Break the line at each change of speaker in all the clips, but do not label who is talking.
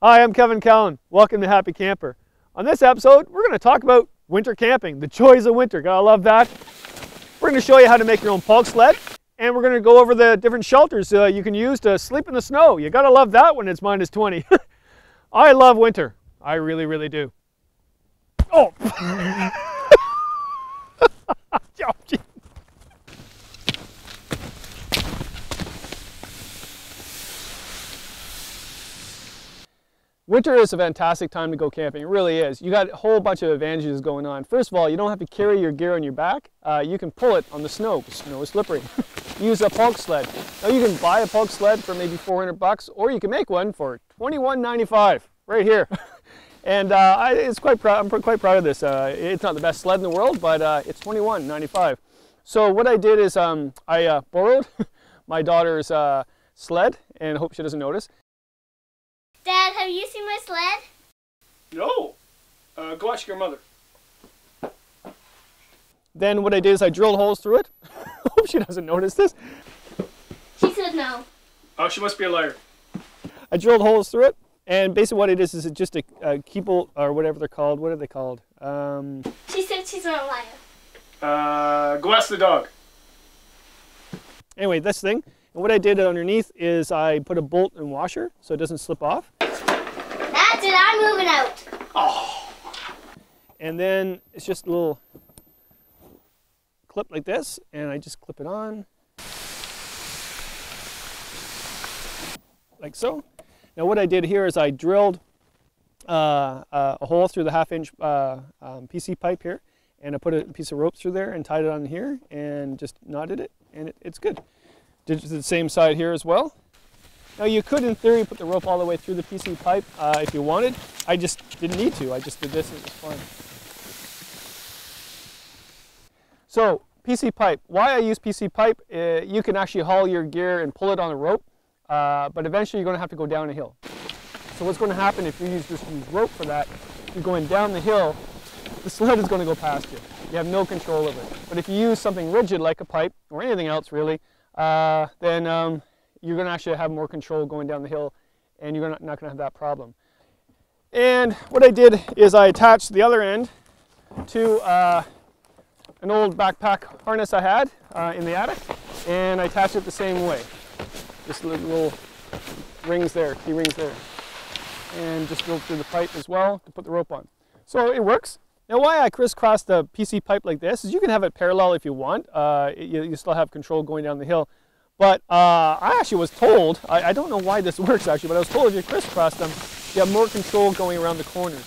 Hi, I'm Kevin Callan. Welcome to Happy Camper. On this episode, we're going to talk about winter camping, the joys of winter. Gotta love that. We're going to show you how to make your own pulk sled, and we're going to go over the different shelters uh, you can use to sleep in the snow. You gotta love that when it's minus 20. I love winter. I really, really do. Oh! Winter is a fantastic time to go camping. It really is. You got a whole bunch of advantages going on. First of all, you don't have to carry your gear on your back. Uh, you can pull it on the snow. The snow is slippery. Use a pulk sled. Now you can buy a pulk sled for maybe 400 bucks, or you can make one for 21.95 right here. and uh, I, it's quite proud. I'm quite proud of this. Uh, it's not the best sled in the world, but uh, it's 21.95. So what I did is um, I uh, borrowed my daughter's uh, sled, and hope she doesn't notice.
Dad, have you seen my sled?
No. Uh, go ask your mother. Then what I did is I drilled holes through it. Hope she doesn't notice this.
She said no.
Oh, she must be a liar. I drilled holes through it, and basically what it is is it just a, a keeple or whatever they're called. What are they called? Um,
she said she's not a liar.
Uh, go ask the dog. Anyway, this thing. And what I did underneath is I put a bolt and washer so it doesn't slip off.
That's it, I'm moving out.
Oh. And then it's just a little clip like this, and I just clip it on. Like so. Now what I did here is I drilled uh, uh, a hole through the half inch uh, um, PC pipe here, and I put a piece of rope through there and tied it on here and just knotted it, and it, it's good. The same side here as well. Now you could, in theory, put the rope all the way through the PC pipe uh, if you wanted. I just didn't need to. I just did this it was fine. So PC pipe. Why I use PC pipe? Uh, you can actually haul your gear and pull it on a rope, uh, but eventually you're going to have to go down a hill. So what's going to happen if you use just use rope for that? You're going down the hill. The sled is going to go past you. You have no control over it. But if you use something rigid like a pipe or anything else really, uh, then um, you're going to actually have more control going down the hill and you're not, not going to have that problem. And what I did is I attached the other end to uh, an old backpack harness I had uh, in the attic and I attached it the same way. Just little, little rings there, key rings there. And just go through the pipe as well to put the rope on. So it works. Now why I crisscross the PC pipe like this is you can have it parallel if you want. Uh, you, you, still have control going down the hill. But uh, I actually was told, I, I, don't know why this works actually, but I was told if you crisscross them, you have more control going around the corners.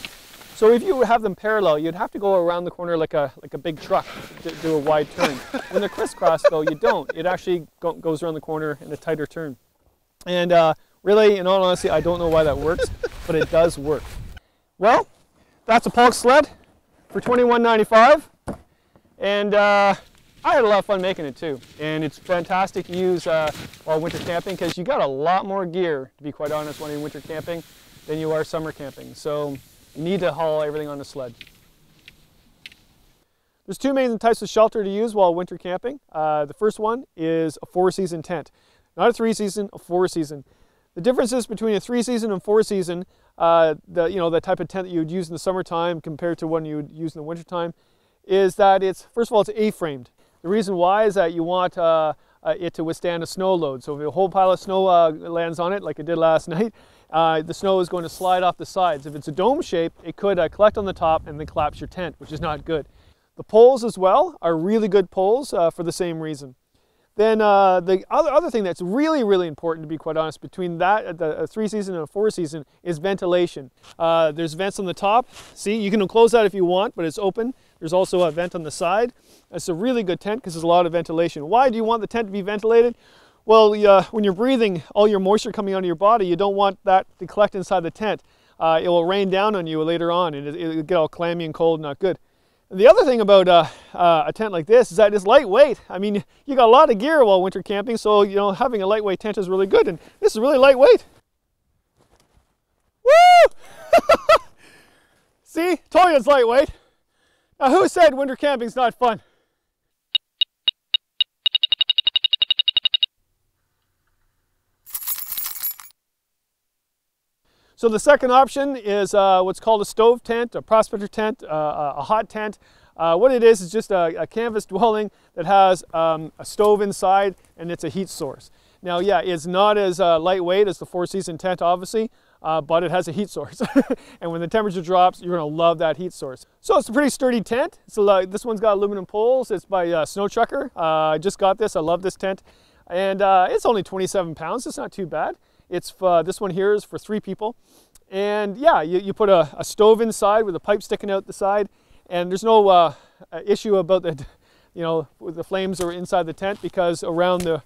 So if you have them parallel, you'd have to go around the corner like a, like a big truck to do a wide turn. when they're crisscrossed though, you don't. It actually go, goes around the corner in a tighter turn. And uh, really, in all honesty, I don't know why that works, but it does work. Well, that's a pulk sled for $21.95. And uh, I had a lot of fun making it too. And it's fantastic to use uh, while winter camping because you got a lot more gear, to be quite honest, when you're winter camping than you are summer camping. So you need to haul everything on the sled. There's two main types of shelter to use while winter camping. Uh, the first one is a four season tent. Not a three season, a four season. The differences between a three season and four season uh, the you know the type of tent that you would use in the summertime compared to one you would use in the wintertime is that it's first of all it's A-framed. The reason why is that you want uh, uh, it to withstand a snow load. So if a whole pile of snow uh, lands on it, like it did last night, the snow is going to slide off the sides. If it's a dome shape, it could collect on the top and then collapse your tent, which is not good. The poles as well are really good poles for the same reason. Then uh, the other, other thing that's really, really important, to be quite honest, between that, the three season and a four season is ventilation. Uh, there's vents on the top. See, you can close that if you want, but it's open. There's also a vent on the side. It's a really good tent because there's a lot of ventilation. Why do you want the tent to be ventilated? Well, uh, when you're breathing, all your moisture coming out of your body, you don't want that to collect inside the tent. Uh, it will rain down on you later on and it'll get all clammy and cold, not good. The other thing about uh, uh, a tent like this is that it's lightweight. I mean, you got a lot of gear while winter camping, so you know having a lightweight tent is really good, and this is really lightweight. Woo! See, told you it's lightweight. Now, who said winter camping's not fun? So the second option is uh, what's called a stove tent, a prospector tent, uh, a hot tent. Uh, what it is is just a, a canvas dwelling that has um, a stove inside and it's a heat source. Now, yeah, it's not as uh, lightweight as the four season tent, obviously, uh, but it has a heat source. and when the temperature drops, you're gonna love that heat source. So it's a pretty sturdy tent. This one's got aluminum poles. It's by uh, Snowtrekker. Uh, I just got this, I love this tent. And uh, it's only 27 pounds, it's not too bad. It's uh, This one here is for three people. And yeah, you, you put a, a, stove inside with a pipe sticking out the side. And there's no uh, issue about the, you know, the flames are inside the tent because around the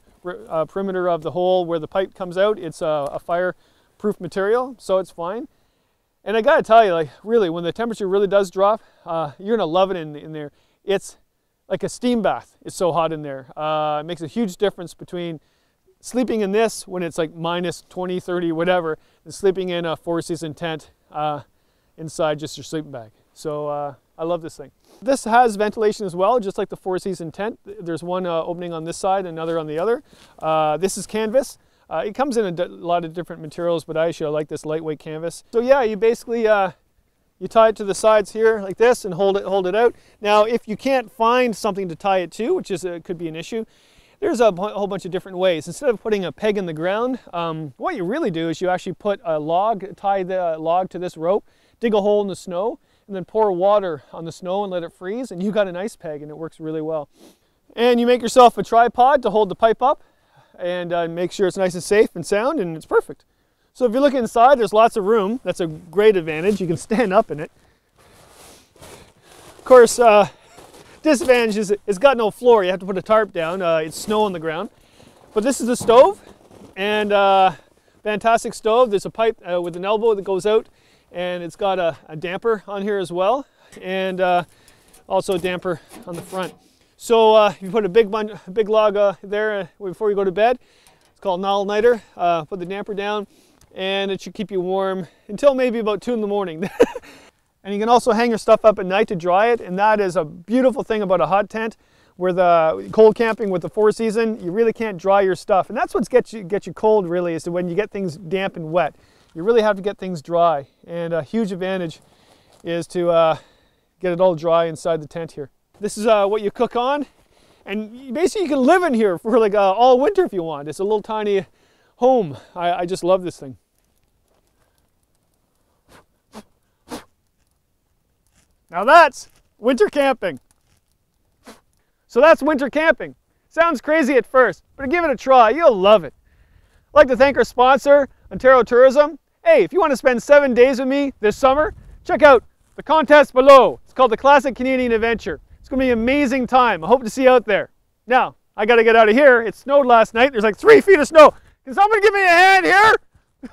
uh, perimeter of the hole where the pipe comes out, it's a, a fireproof material, so it's fine. And I gotta tell you, like really, when the temperature really does drop, uh, you're gonna love it in, in there. It's like a steam bath. It's so hot in there. Uh, it makes a huge difference between sleeping in this when it's like minus 20, 30, whatever, and sleeping in a four season tent uh, inside just your sleeping bag. So uh, I love this thing. This has ventilation as well, just like the four season tent. There's one uh, opening on this side, another on the other. Uh, this is canvas. Uh, it comes in a lot of different materials, but I actually like this lightweight canvas. So yeah, you basically uh, you tie it to the sides here like this and hold it hold it out. Now, if you can't find something to tie it to, which is could be an issue, there's a whole bunch of different ways. Instead of putting a peg in the ground, um, what you really do is you actually put a log, tie the log to this rope, dig a hole in the snow, and then pour water on the snow and let it freeze, and you got an ice peg, and it works really well. And you make yourself a tripod to hold the pipe up, and uh, make sure it's nice and safe and sound, and it's perfect. So if you look inside, there's lots of room. That's a great advantage. You can stand up in it. Of course, uh, Disadvantage is it's got no floor. You have to put a tarp down. Uh, it's snow on the ground. But this is the stove, and uh, fantastic stove. There's a pipe uh, with an elbow that goes out, and it's got a, a damper on here as well, and uh, also a damper on the front. So uh, you put a big, big log uh, there before you go to bed. It's called an all-nighter. put the damper down, and it should keep you warm until maybe about 2 in the morning. And you can also hang your stuff up at night to dry it. And that is a beautiful thing about a hot tent where the cold camping with the four season, you really can't dry your stuff. And that's what gets you, gets you cold really is when you get things damp and wet. You really have to get things dry. And a huge advantage is to uh, get it all dry inside the tent here. This is uh, what you cook on. And basically you can live in here for like uh, all winter if you want. It's a little tiny home. I, I just love this thing. Now that's winter camping. So that's winter camping. Sounds crazy at first, but give it a try. You'll love it. I'd like to thank our sponsor, Ontario Tourism. Hey, if you want to spend seven days with me this summer, check out the contest below. It's called the Classic Canadian Adventure. It's going to be an amazing time. I hope to see you out there. Now, I got to get out of here. It snowed last night. There's like three feet of snow. Can somebody give me a hand here?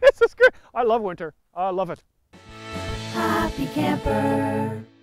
this is great. I love winter. I love it.
Happy Camper.